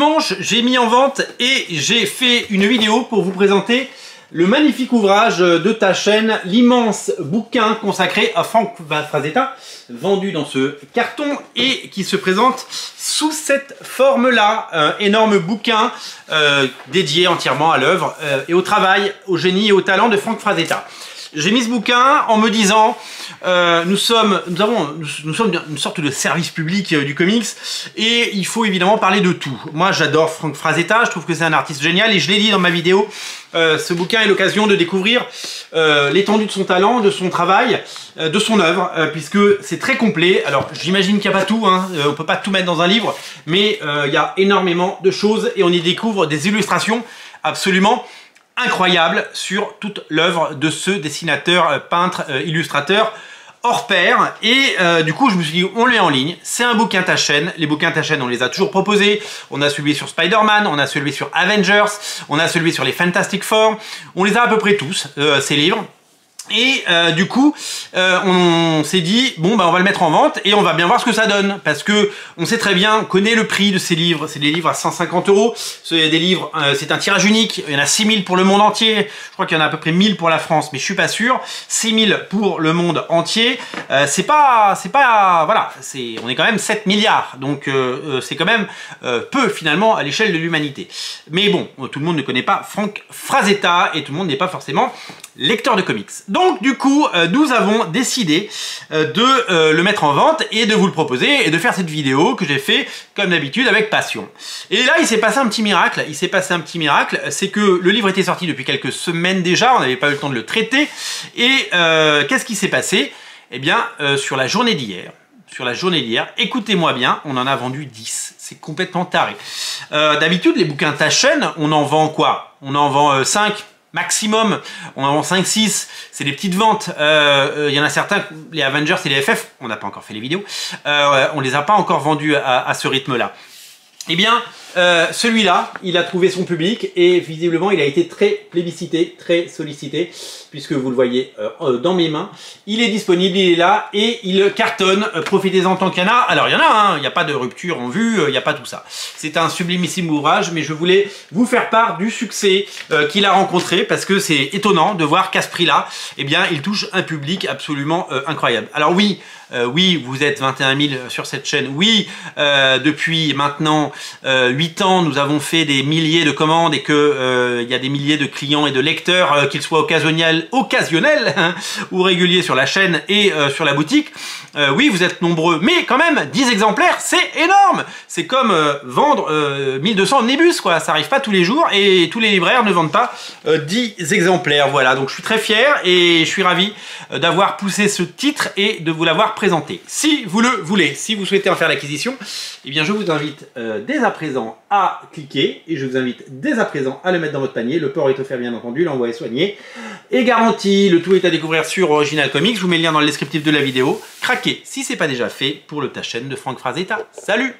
dimanche, j'ai mis en vente et j'ai fait une vidéo pour vous présenter le magnifique ouvrage de ta chaîne, l'immense bouquin consacré à Franck Frazetta, vendu dans ce carton et qui se présente sous cette forme-là. Un énorme bouquin euh, dédié entièrement à l'œuvre euh, et au travail, au génie et au talent de Franck Frazetta. J'ai mis ce bouquin en me disant, euh, nous sommes, nous une sorte de service public euh, du comics et il faut évidemment parler de tout. Moi, j'adore Frank Frazetta, je trouve que c'est un artiste génial et je l'ai dit dans ma vidéo. Euh, ce bouquin est l'occasion de découvrir l'étendue de son talent, de son travail, de son œuvre, puisque c'est très complet. Alors, j'imagine qu'il n'y a pas tout, hein, on peut pas tout mettre dans un livre, mais il y a énormément de choses et on y découvre des illustrations absolument incroyable sur toute l'œuvre de ce dessinateur, euh, peintre, euh, illustrateur hors pair. Et euh, du coup je me suis dit on l'est en ligne. C'est un bouquin ta chaîne. Les bouquins ta chaîne on les a toujours proposés. On a celui sur Spider-Man on a celui sur Avengers on a celui sur les Fantastic Four. On les a à peu près tous ces livres et euh, du coup, euh, on s'est dit bon bah on va le mettre en vente et on va bien voir ce que ça donne parce que on sait très bien, on connaît le prix de ces livres. C'est des livres à 150 euros. C'est des livres, euh, c'est un tirage unique. Il y en a 6000 pour le monde entier. Je crois qu'il y en a à peu près 1000 pour la France, mais je suis pas sûr. 6000 pour le monde entier. c'est pas, c'est pas, voilà, on est quand même 7 milliards. Donc c'est quand même peu finalement à l'échelle de l'humanité. Mais bon, tout le monde ne connaît pas Frank Frazetta et tout le monde n'est pas forcément lecteur de comics. Donc du coup, euh, nous avons décidé euh, de euh, le mettre en vente et de vous le proposer et de faire cette vidéo que j'ai fait comme d'habitude avec passion. Et là, il s'est passé un petit miracle. Il s'est passé un petit miracle, c'est que le livre était sorti depuis quelques semaines déjà, on n'avait pas eu le temps de le traiter. Et qu'est-ce qui s'est passé? Eh bien, sur la journée d'hier, sur la journée d'hier, écoutez-moi bien, on en a vendu 10. C'est complètement taré. D'habitude, les bouquins ta chaîne, on en vend quoi? On en vend 5 maximum. On en vend 5-6, c'est des petites ventes. Euh, euh, il y en a certains, les Avengers et les FF, on n'a pas encore fait les vidéos, euh, on les a pas encore vendus à ce rythme-là. Eh bien, euh, celui-là, il a trouvé son public et visiblement il a été très plébiscité, très sollicité, puisque vous le voyez euh, euh, dans mes mains. Il est disponible, il est là et il cartonne. Profitez-en tant qu'il y en a. Alors il y en a, hein, il n'y a pas de rupture en vue, il n'y a pas tout ça. C'est un sublimissime ouvrage, mais je voulais vous faire part du succès qu'il a rencontré, parce que c'est étonnant de voir qu'à ce prix-là, eh bien, il touche un public absolument incroyable. Alors oui, oui, vous êtes 21 000 sur cette chaîne. Oui, depuis maintenant 8 ans, nous avons fait des milliers de commandes et que euh, il y a des milliers de clients et de lecteurs, euh, qu'ils soient occasionnels, hein, ou réguliers sur la chaîne et euh, sur la boutique. oui, vous êtes nombreux, mais quand même, 10 exemplaires, c'est énorme C'est comme vendre 1200 omnibus, quoi. Ça arrive pas tous les jours et tous les libraires ne vendent pas 10 exemplaires. Voilà, donc je suis très fier et je suis ravi d'avoir poussé ce titre et de vous l'avoir présenté. Si vous le voulez, si vous souhaitez en faire l'acquisition, eh bien je vous invite dès à à cliquer et je vous invite dès à présent à le mettre dans votre panier. Le port est offert bien entendu, l'envoi est soigné et garanti. Le tout est à découvrir sur Original Comics. Je vous mets le lien dans le descriptif de la vidéo. Craquez si c'est pas déjà fait pour le ta chaîne de Franck Frazetta. Salut